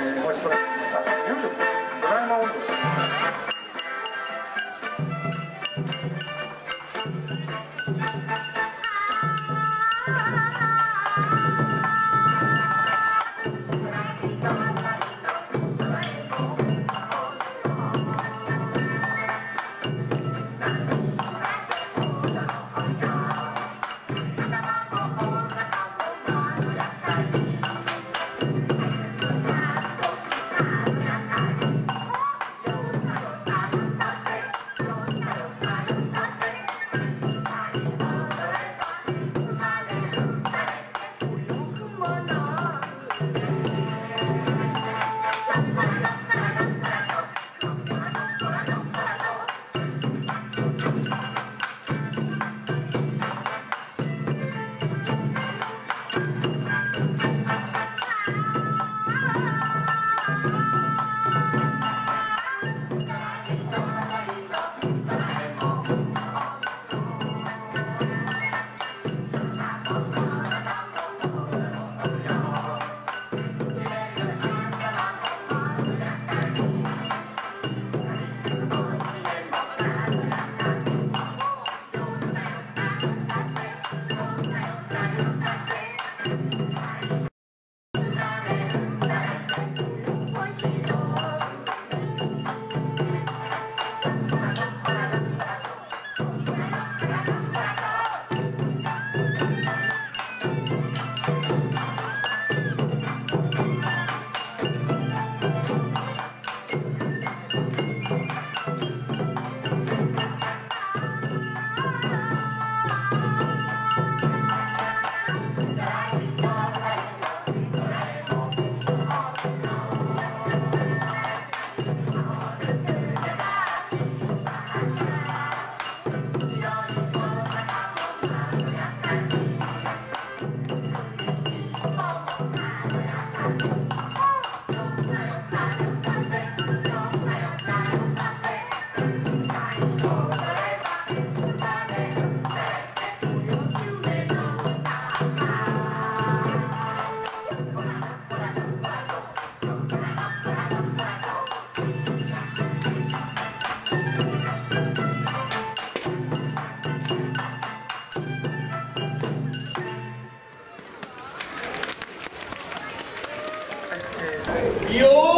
Beautiful. Yo!